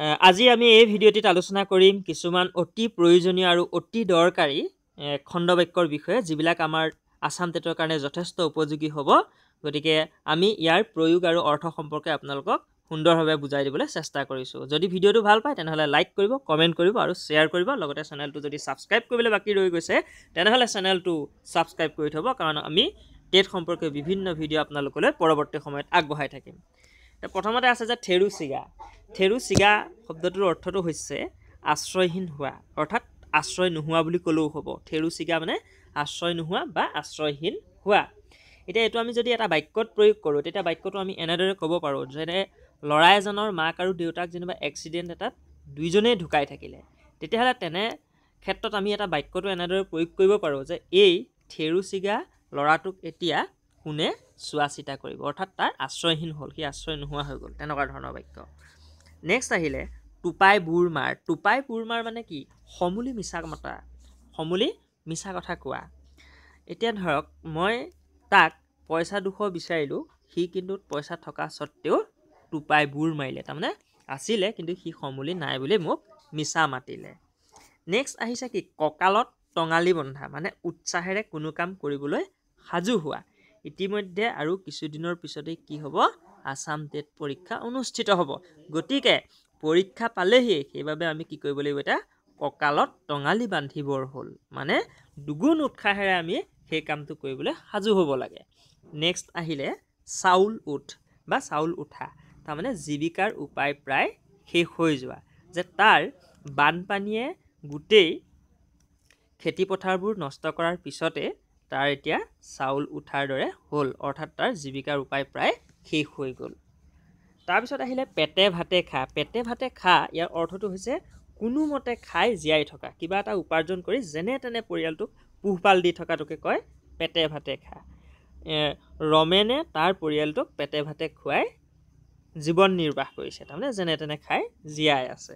আজি আমি এই ভিডিঅ'টিত আলোচনা কৰিম কিছুমান অতি প্ৰয়োজনীয় আৰু অতি দৰকাৰী খণ্ডবাক্যৰ বিষয়ে যিবিলাক আমাৰ আছাম টেটৰ কাৰণে যথেষ্ট উপযোগী হ'ব। গতিকে আমি ইয়াৰ প্ৰয়োগ আৰু অৰ্থ সম্পৰ্কে আপোনালোকক সুন্দৰভাৱে বুজাই দিবলৈ চেষ্টা কৰিছোঁ। যদি ভিডিঅ'টো ভাল পায় তেনেহ'লে লাইক কৰিব কমেণ্ট কৰিব আৰু শ্বেয়াৰ কৰিব। লগতে চেনেলটো যদি ছাবস্ক্ৰাইব কৰিবলৈ বাকী ৰৈ গৈছে তেনেহ'লে চেনেলটো ছাবস্ক্ৰাইব কৰি থ'ব। কাৰণ আমি টেট সম্পৰ্কে বিভিন্ন ভিডিঅ' আপোনালোকলৈ পৰৱৰ্তী সময়ত আগবঢ়াই থাকিম। প্ৰথমতে আছে যে থেৰু চিগা থেৰু চিগা শব্দটোৰ অৰ্থটো হৈছে আশ্ৰয়হীন হোৱা। অৰ্থাৎ আশ্ৰয় নোহোৱা বুলি ক'লেও হ'ব। থেৰু চিগা মানে আশ্ৰয় নোহোৱা বা আশ্ৰয়হীন হোৱা। এতিয়া এইটো আমি যদি এটা বাক্যত প্ৰয়োগ কৰোঁ তেতিয়া বাক্যটো আমি এনেদৰে ক'ব পাৰোঁ যেনে ল'ৰা এজনৰ মাক আৰু দেউতাক যেনিবা এক্সিডেণ্ট এটাত দুইজনেই ঢুকাই থাকিলে তেতিয়াহ'লে তেনে ক্ষেত্ৰত আমি এটা বাক্যটো এনেদৰে প্ৰয়োগ কৰিব পাৰোঁ যে এই থেৰু চিগা ল'ৰাটোক এতিয়া কোনে চোৱা চিতা কৰিব? অৰ্থাৎ তাৰ আশ্ৰয়হীন হ'ল সি আশ্ৰয় নোহোৱা হৈ গ'ল। তেনেকুৱা ধৰণৰ বাক্য। নেক্সট আহিলে টোপাই বুৰ মাৰ। টোপাই বুৰ মাৰ মানে কি? সমূলি মিছা মতা। সমূলি মিছা কথা কোৱা। এতিয়া ধৰক মই তাক পইচা দুশ বিচাৰিলোঁ সি কিন্তু পইচা থকা স্বত্তেও টোপাই বুৰ মাৰিলে। তাৰমানে আছিলে কিন্তু সি সমূলি নাই বুলি মোক মিছা মাতিলে। নেক্সট আহিছে কি? কঁকালত টঙালি বন্ধা মানে উৎসাহেৰে কোনো কাম কৰিবলৈ সাজু হোৱা। ইতিমধ্যে আৰু কিছুদিনৰ পিছতেই কি হ'ব? আছাম টেট পৰীক্ষা অনুষ্ঠিত হ'ব। গতিকে পৰীক্ষা পালেহি সেইবাবে আমি কি কৰিব লাগিব এতিয়া? কঁকালত টঙালি বান্ধিবৰ হ'ল। মানে দুগুণ উৎসাহেৰে আমি সেই কামটো কৰিবলৈ সাজু হ'ব লাগে। নেক্সট আহিলে চাউল উঠ বা চাউল উঠা। তাৰমানে জীৱিকাৰ উপায় প্ৰায় শেষ হৈ যোৱা। যে তাৰ বানপানীয়ে গোটেই খেতিপথাৰবোৰ নষ্ট কৰাৰ পিছতে তাৰ এতিয়া চাউল উঠাৰ দৰে হ'ল অৰ্থাৎ তাৰ জীৱিকাৰ উপায় প্ৰায় শেষ হৈ গ'ল। তাৰপিছত আহিলে পেটে ভাতে খা। পেটে ভাতে খা ইয়াৰ অৰ্থটো হৈছে কোনোমতে খাই জীয়াই থকা কিবা এটা উপাৰ্জন কৰি যেনে তেনে পৰিয়ালটোক পোহপাল দি থকাটোকে কয় পেটে ভাতে খা। ৰমেনে তাৰ পৰিয়ালটোক পেটে ভাতে খুৱাই জীৱন নিৰ্বাহ কৰিছে তাৰমানে যেনে তেনে খাই জীয়াই আছে।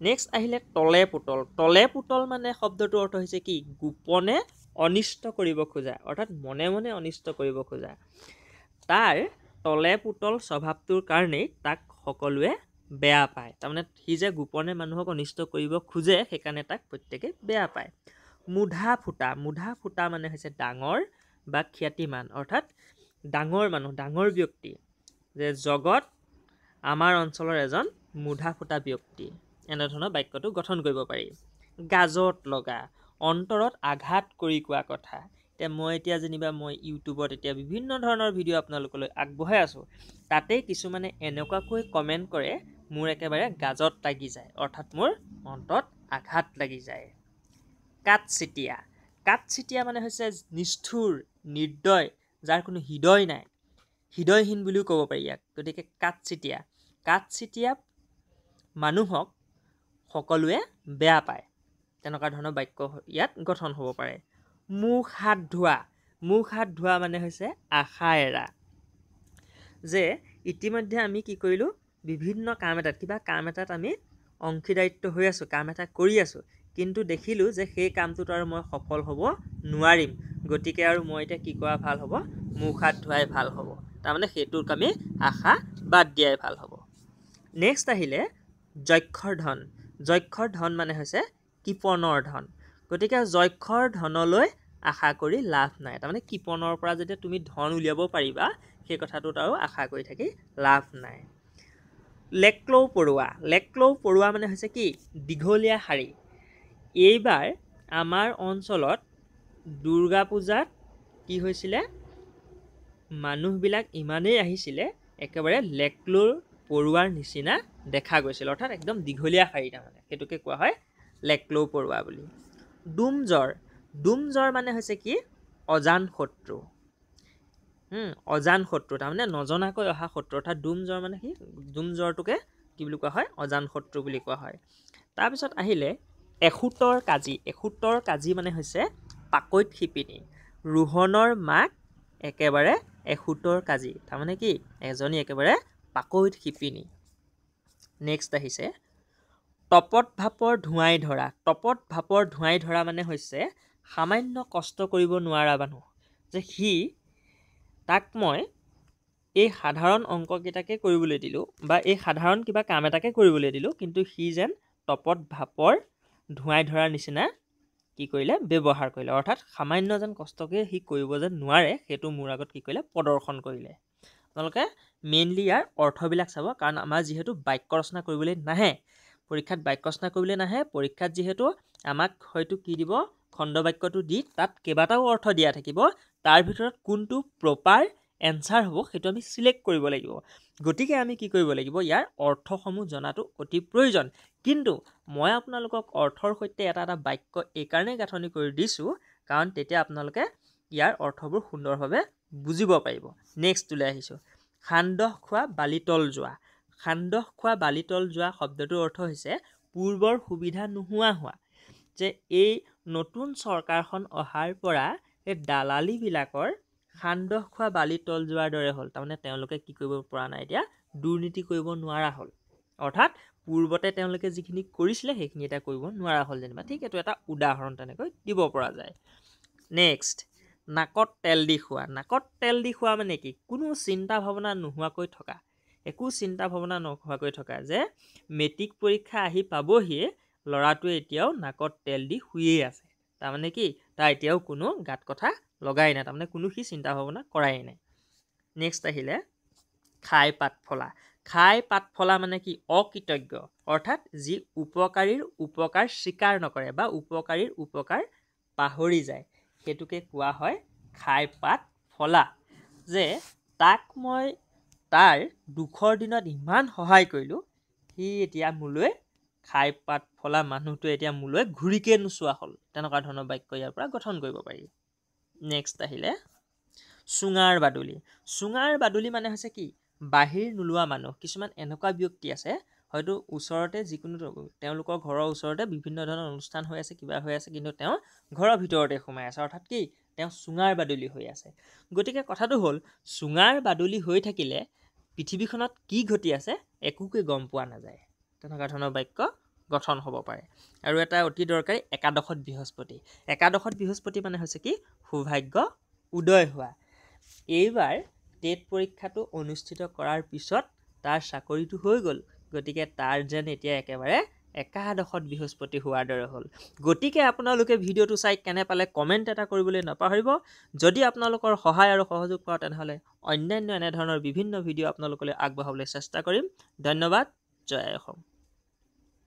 নেক্সট আহিলে তলে পুতল। তলে পুতল মানে শব্দটোৰ অৰ্থ হৈছে কি? গোপনে অনিষ্ট কৰিব খোজা অৰ্থাৎ মনে মনে অনিষ্ট কৰিব খোজা। তাৰ তলে পুতল স্বভাৱটোৰ কাৰণেই তাক সকলোৱে বেয়া পায়। তাৰমানে সি যে গোপনে মানুহক অনিষ্ট কৰিব খোজে সেইকাৰণে তাক প্ৰত্যেকে বেয়া পায়। মুধা ফুটা মুধা ফুটা মানে হৈছে ডাঙৰ বা খ্যাতিমান অৰ্থাৎ ডাঙৰ মানুহ ডাঙৰ ব্যক্তি। যে জগত আমাৰ অঞ্চলৰ এজন মুধা ফুটা ব্যক্তি। এনেধৰণৰ বাক্যটো গঠন কৰিব পাৰি। গাজত লগা অন্তৰত আঘাত কৰি কোৱা কথা। এতিয়া মই এতিয়া যেনিবা মই ইউটিউবত এতিয়া বিভিন্ন ধৰণৰ ভিডিঅ' আপোনালোকলৈ আগবঢ়াই আছোঁ। তাতেই কিছুমানে এনেকুৱাকৈ কমেণ্ট কৰে মোৰ একেবাৰে গাজত লাগি যায় অৰ্থাৎ মোৰ অন্তৰত আঘাত লাগি যায়। কাঠচিতীয়া কাঠচিতীয়া মানে হৈছে নিষ্ঠুৰ নিৰ্দয় যাৰ কোনো হৃদয় নাই। হৃদয়হীন বুলিও ক'ব পাৰি ইয়াক গতিকে কাঠচিতীয়া কাঠচিতীয়া মানুহক সকলোৱে বেয়া পায়। তেনেকুৱা ধৰণৰ বাক্য ইয়াত গঠন হ'ব পাৰে। মুখ হাত ধোৱা। মুখ হাত ধোৱা মানে হৈছে আশা এৰা। যে ইতিমধ্যে আমি কি কৰিলোঁ? বিভিন্ন কাম এটাত কিবা কাম এটাত আমি অংশীদাৰিত্ব হৈ আছোঁ কাম এটা কৰি আছোঁ। কিন্তু দেখিলোঁ যে সেই কামটোত আৰু মই সফল হ'ব নোৱাৰিম। গতিকে আৰু মই এতিয়া কি কৰা ভাল হ'ব? মুখ হাত ধোৱাই ভাল হ'ব। তাৰমানে সেইটোক আমি আশা বাদ দিয়াই ভাল হ'ব। নেক্সট আহিলে যক্ষৰ ধন। যক্ষৰ ধন মানে হৈছে কৃপণৰ ধন। গতিকে যক্ষৰ ধনলৈ আশা কৰি লাভ নাই। তাৰমানে কৃপণৰ পৰা যেতিয়া তুমি ধন উলিয়াব পাৰিবা সেই কথাটোত আৰু আশা কৰি থাকি লাভ নাই। লেক্লৌ পৰুৱা। লেক্লৌ পৰুৱা মানে হৈছে কি? দীঘলীয়া শাৰী। এইবাৰ আমাৰ অঞ্চলত দুৰ্গা পূজাত কি হৈছিলে? মানুহবিলাক ইমানেই আহিছিলে একেবাৰে লেক্লৌৰ পৰুৱাৰ নিচিনা দেখা গৈছিল। অৰ্থাৎ একদম দীঘলীয়া শাৰী তাৰমানে। সেইটোকে কোৱা হয় লেক্লৌ পৰুৱা বুলি। ডুম জ্বৰ। ডুম জ্বৰ মানে হৈছে কি? অজান শত্ৰু। অজান শত্ৰু। তাৰমানে নজনাকৈ অহা শত্ৰু। অৰ্থাৎ ডুম জ্বৰ মানে কি? ডুম জ্বৰটোকে কি বুলি কোৱা হয়? অজান শত্ৰু বুলি কোৱা হয়। তাৰপিছত আহিলে এসুতৰ কাজি। এসুতৰ কাজি মানে হৈছে পাকৈত শিপিনী। ৰোহনৰ মাক একেবাৰে এসুতৰ কাজি। তাৰমানে কি? এজনী একেবাৰে পাকৈত শিপিনী। নেক্সট আহিছে তপত ভাপৰ ধোঁৱাই ধৰা। তপত ভাপৰ ধোঁৱাই ধৰা মানে হৈছে সামান্য কষ্ট কৰিব নোৱাৰা মানুহ যে সি তাক মই এই সাধাৰণ অংককেইটাকে কৰিবলৈ দিলোঁ বা এই সাধাৰণ কিবা কাম এটাকে কৰিবলৈ দিলোঁ কিন্তু সি যেন টপত ভাপৰ ধোঁৱাই ধৰাৰ নিচিনা কি কৰিলে ব্যৱহাৰ কৰিলে। অৰ্থাৎ সামান্য যেন কষ্টকে সি কৰিব যেন নোৱাৰে সেইটো মোৰ আগত কি কৰিলে প্ৰদৰ্শন কৰিলে। আপোনালোকে মেইনলি ইয়াৰ অৰ্থবিলাক চাব কাৰণ আমাৰ যিহেতু বাক্য ৰচনা কৰিবলৈ নাহে পৰীক্ষাত বাক্য ৰচনা কৰিবলৈ নাহে পৰীক্ষাত যিহেতু আমাক হয়তো কি দিব খণ্ড বাক্যটো দি তাত কেইবাটাও অৰ্থ দিয়া থাকিব তাৰ ভিতৰত কোনটো প্ৰপাৰ এনচাৰ হ'ব সেইটো আমি চিলেক্ট কৰিব লাগিব। গতিকে আমি কি কৰিব লাগিব ইয়াৰ অৰ্থসমূহ জনাটো অতি প্ৰয়োজন। কিন্তু মই আপোনালোকক অৰ্থৰ সৈতে এটা এটা বাক্য এইকাৰণেই গাঁথনি কৰি দিছোঁ কাৰণ তেতিয়া আপোনালোকে ইয়াৰ অৰ্থবোৰ সুন্দৰভাৱে বুজিব পাৰিব। নেক্সটলৈ আহিছোঁ। সান্দহ খোৱা বালিতল যোৱা। সান্দহ খোৱা বালিতল যোৱা শব্দটোৰ অৰ্থ হৈছে পূৰ্বৰ সুবিধা নোহোৱা হোৱা যে এই নতুন চৰকাৰখন অহাৰ পৰা এই দালালিবিলাকৰ সান্দহ খোৱা বালিতল যোৱাৰ দৰে হ'ল। তাৰমানে তেওঁলোকে কি কৰিব পৰা নাই এতিয়া? দুৰ্নীতি কৰিব নোৱাৰা হ'ল। অৰ্থাৎ পূৰ্বতে তেওঁলোকে যিখিনি কৰিছিলে সেইখিনি এতিয়া কৰিব নোৱাৰা হ'ল যেনিবা। ঠিক এইটো এটা উদাহৰণ তেনেকৈ দিব পৰা যায়। নেক্সট নাকত তেল দি খোৱা। নাকত তেল দি খোৱা মানে কি? কোনো চিন্তা ভাৱনা নোহোৱাকৈ থকা। একো চিন্তা ভাৱনা নোহোৱাকৈ থকা যে মেট্ৰিক পৰীক্ষা আহি পাবহিয়ে ল'ৰাটোৱে এতিয়াও নাকত তেল দি শুয়েই আছে। তাৰমানে কি তাৰ এতিয়াও কোনো গাত কথা লগাই নাই তাৰমানে কোনো সি চিন্তা ভাৱনা কৰাই নাই। নেক্সট আহিলে খাই পাত ফলা। খাই পাত ফলা মানে কি? অকৃতজ্ঞ। অৰ্থাৎ যি উপকাৰীৰ উপকাৰ স্বীকাৰ নকৰে বা উপকাৰীৰ উপকাৰ পাহৰি যায়। সেইটোকে কোৱা হয় খাই পাত ফলা। যে তাক মই তাৰ দুখৰ দিনত ইমান সহায় কৰিলোঁ সি এতিয়া মোলৈ খাই পাত ফলা মানুহটোৱে এতিয়া মোলৈ ঘূৰিকে নোচোৱা হ'ল। তেনেকুৱা ধৰণৰ বাক্য ইয়াৰ পৰা গঠন কৰিব পাৰি। নেক্সট আহিলে চুঙাৰ বাদুলি। চুঙাৰ বাদুলি মানে হৈছে কি? বাহিৰ নোলোৱা মানুহ। কিছুমান এনেকুৱা ব্যক্তি আছে হয়তো ওচৰতে যিকোনো তেওঁলোকৰ ঘৰৰ ওচৰতে বিভিন্ন ধৰণৰ অনুষ্ঠান হৈ আছে কিবা হৈ আছে কিন্তু তেওঁ ঘৰৰ ভিতৰতে সোমাই আছে। অৰ্থাৎ কি? তেওঁ চুঙাৰ বাদুলি হৈ আছে। গতিকে কথাটো হ'ল চুঙাৰ বাদুলি হৈ থাকিলে পৃথিৱীখনত কি ঘটি আছে একোকে গম পোৱা নাযায়। তেনেকুৱা ধৰণৰ বাক্য গঠন হ'ব পাৰে। আৰু এটা অতি দৰকাৰী একাদশত বৃহস্পতি। একাদশত বৃহস্পতি মানে হৈছে কি? সৌভাগ্য উদয় হোৱা। এইবাৰ টেট পৰীক্ষাটো অনুষ্ঠিত কৰাৰ পিছত তাৰ চাকৰিটো হৈ গ'ল। গতিকে তাৰ যেন এতিয়া একেবাৰে একাদশত বৃহস্পতি হোৱাৰ দৰে হ'ল। গতিকে আপোনালোকে ভিডিঅ'টো চাই কেনে পালে কমেণ্ট এটা কৰিবলৈ নাপাহৰিব। যদি আপোনালোকৰ সহায় আৰু সহযোগ পাওঁ তেনেহ'লে অন্যান্য এনেধৰণৰ বিভিন্ন ভিডিঅ' আপোনালোকলৈ আগবঢ়াবলৈ চেষ্টা কৰিম। ধন্যবাদ। জয় অসম।